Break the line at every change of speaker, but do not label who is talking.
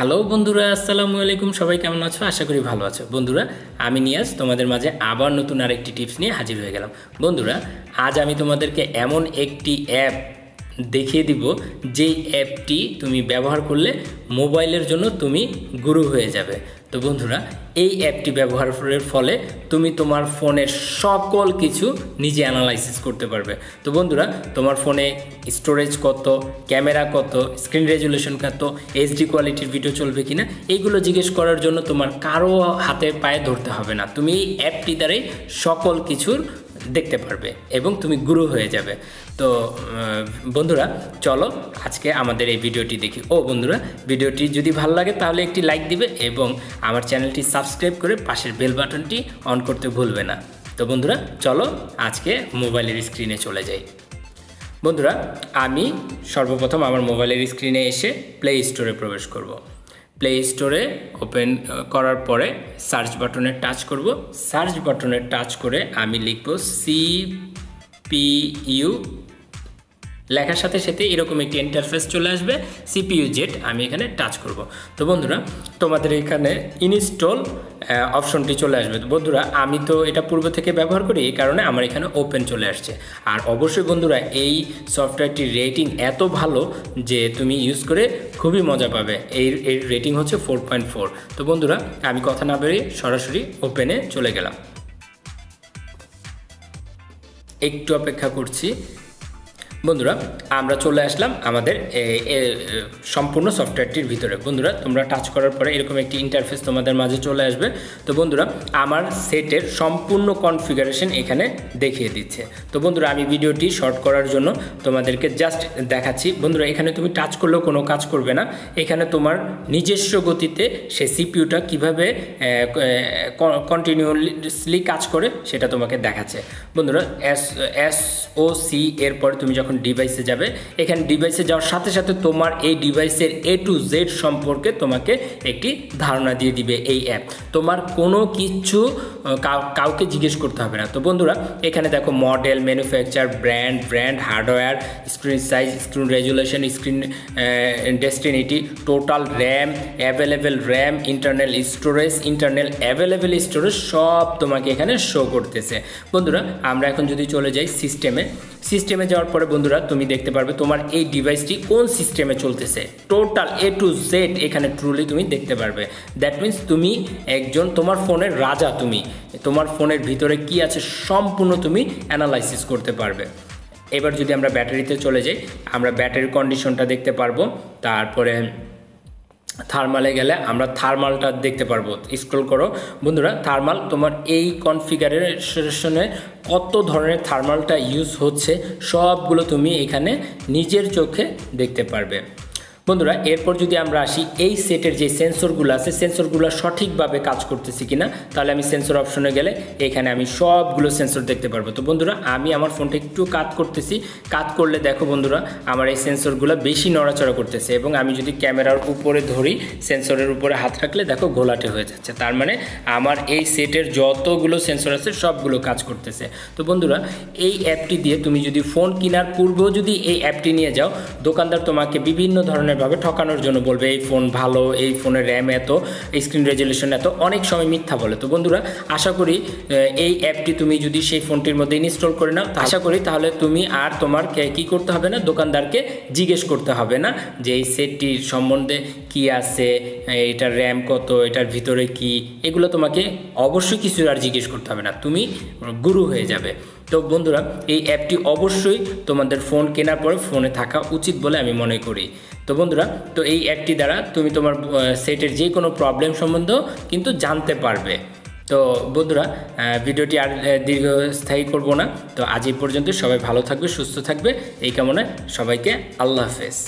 Hello বন্ধুরা, আসসালামু আলাইকুম। সবাই কেমন আছো? আশা করি ভালো আছো। বন্ধুরা, আমি নিয়াজ, তোমাদের মাঝে আবার নতুন আরেকটি টিপস নিয়ে হাজির হয়ে গেলাম। বন্ধুরা, আজ আমি তোমাদেরকে এমন একটি অ্যাপ দেখিয়ে দিব যেই অ্যাপটি তুমি ব্যবহার করলে মোবাইলের জন্য তুমি গুরু হয়ে যাবে। তো বন্ধুরা, এই অ্যাপটি ব্যবহারের ফলে তুমি তোমার ফোনের সকল কিছু নিজে অ্যানালাইসিস করতে পারবে। তো বন্ধুরা, তোমার ফোনে স্টোরেজ কত ক্যামেরা কত স্ক্রিন রেজুলেশন কত এইচডি কোয়ালিটির ভিডিও চলবে কিনা, এইগুলো জিজ্ঞেস করার জন্য তোমার কারও হাতে পায়ে ধরতে হবে না। তুমি এই অ্যাপটি দ্বারাই সকল কিছুর দেখতে পারবে এবং তুমি গুরু হয়ে যাবে। তো বন্ধুরা, চলো আজকে আমাদের এই ভিডিওটি দেখি। ও, বন্ধুরা, ভিডিওটি যদি ভালো লাগে তাহলে একটি লাইক দিবে এবং আমার চ্যানেলটি সাবস্ক্রাইব করে পাশের বেল বাটনটি অন করতে ভুলবে না। তো, বন্ধুরা, চলো আজকে মোবাইলের স্ক্রিনে চলে যাই। বন্ধুরা, আমি সর্বপ্রথম আমার মোবাইলের স্ক্রিনে এসে প্লে স্টোরে প্রবেশ করব। প্লে স্টোরে ওপেন করার পরে সার্চ বাটনে টাচ করব। সার্চ বাটনে টাচ করে আমি লিখব সি পি ইউ লেখার সাথে সাথে এরকম একটি ইন্টারফেস চলে আসবে সিপিইউ জেট আমি এখানে টাচ করব। তো বন্ধুরা, তোমাদের এখানে ইনস্টল অপশনটি চলে আসবে। বন্ধুরা, আমি তো এটা পূর্ব থেকে ব্যবহার করি, এই কারণে আমার এখানে ওপেন চলে আসছে। আর অবশ্যই বন্ধুরা, এই সফটওয়্যারটির রেটিং এত ভালো যে তুমি ইউজ করে খুবই মজা পাবে। এই এর রেটিং হচ্ছে ফোর পয়েন্ট ফোর তো বন্ধুরা, আমি কথা না বেরিয়ে সরাসরি ওপেনে চলে গেলাম। একটু অপেক্ষা করছি। বন্ধুরা, আমরা চলে আসলাম আমাদের সম্পূর্ণ সফটওয়্যারটির ভিতরে। বন্ধুরা, তোমরা টাচ করার পরে এরকম একটি ইন্টারফেস তোমাদের মাঝে চলে আসবে। তো বন্ধুরা, আমার সেটের সম্পূর্ণ কনফিগারেশন এখানে দেখিয়ে দিচ্ছে। তো বন্ধুরা, আমি ভিডিওটি শর্ট করার জন্য তোমাদেরকে জাস্ট দেখাচ্ছি। বন্ধুরা, এখানে তুমি টাচ করলেও কোনো কাজ করবে না। এখানে তোমার নিজস্ব গতিতে সে সিপিউটা কীভাবে কন্টিনিউসলি কাজ করে সেটা তোমাকে দেখাচ্ছে। বন্ধুরা এস এস ও সি এরপরে তুমি যখন যখন ডিভাইসে যাবে। এখানে ডিভাইসে যাওয়ার সাথে সাথে তোমার এই ডিভাইসের এ টু জেড সম্পর্কে তোমাকে একটি ধারণা দিয়ে দিবে এই অ্যাপ তোমার কোনো কিছু কাউকে জিজ্ঞেস করতে হবে না। তো বন্ধুরা, এখানে দেখো model manufacture brand brand hardware screen size screen resolution screen ডেস্টিনিটি total RAM available RAM internal storage internal available storage সব তোমাকে এখানে শো করতেছে। বন্ধুরা, আমরা এখন যদি চলে যাই সিস্টেমে সিস্টেমে যাওয়ার পরে বন্ধুরা, তুমি দেখতে পারবে তোমার এই ডিভাইসটি কোন সিস্টেমে চলতেছে। টোটাল এ টু জেড এখানে ট্রুলি তুমি দেখতে পারবে। দ্যাট মিন্স তুমি একজন তোমার ফোনের রাজা তুমি। তোমার ফোনের ভিতরে কি আছে সম্পূর্ণ তুমি অ্যানালাইসিস করতে পারবে। এবার যদি আমরা ব্যাটারিতে চলে যাই, আমরা ব্যাটারির কন্ডিশনটা দেখতে পারব। তারপরে থার্মালে গেলে আমরা থার্মালটা দেখতে পারব। স্ক্রল করো। বন্ধুরা থার্মাল তোমার এই কনফিগারেশনে কত ধরনের থার্মালটা ইউজ হচ্ছে, সবগুলো তুমি এখানে নিজের চোখে দেখতে পারবে। বন্ধুরা, এরপর যদি আমরা আসি, এই সেটের যে সেন্সরগুলো আছে, সেন্সরগুলো সঠিকভাবে কাজ করতেছি কিনা, তাহলে আমি সেন্সর অপশনে গেলে এখানে আমি সবগুলো সেন্সর দেখতে পারব। তো বন্ধুরা, আমি আমার ফোনটা একটু কাত করতেছি। কাত করলে দেখো বন্ধুরা, আমার এই সেন্সরগুলো বেশি নড়াচড়া করতেছে এবং আমি যদি ক্যামেরার উপরে ধরি, সেন্সরের উপরে হাত রাখলে দেখো ঘোলাটে হয়ে যাচ্ছে। তার মানে আমার এই সেটের যতগুলো সেন্সর আছে, সবগুলো কাজ করতেছে। তো বন্ধুরা, এই অ্যাপটি দিয়ে তুমি যদি ফোন কেনার পূর্বেও যদি এই অ্যাপটি নিয়ে যাও, দোকানদার তোমাকে বিভিন্ন ধরনের ভাবে ঠকানোর জন্য বলবে, এই ফোন ভালো, এই ফোনের র্যাম এত স্ক্রিন রেজুলেশন এত। অনেক সময় মিথ্যা বলে। তো বন্ধুরা, আশা করি এই অ্যাপটি তুমি যদি সেই ফোনটির মধ্যে ইনস্টল করে নাও আশা করি তাহলে তুমি আর তোমার কি করতে হবে না, দোকানদারকে জিজ্ঞেস করতে হবে না যে এই সেটটির সম্বন্ধে কি আছে, এটার র্যাম কত, এটার ভিতরে কি, এগুলো তোমাকে অবশ্যই কিছু আর জিজ্ঞেস করতে হবে না। তুমি গুরু হয়ে যাবে। তো বন্ধুরা, এই অ্যাপটি অবশ্যই তোমাদের ফোন কেনার পরে ফোনে থাকা উচিত বলে আমি মনে করি। তো বন্ধুরা, তো এই অ্যাপটি দ্বারা তুমি তোমার সেটের যে কোনো প্রবলেম সম্বন্ধেও কিন্তু জানতে পারবে। তো বন্ধুরা ভিডিওটি আর দীর্ঘস্থায়ী করব না। তো আজ এই পর্যন্ত সবাই ভালো থাকবে, সুস্থ থাকবে। এই কামনায় সবাইকে আল্লাহ হাফেজ।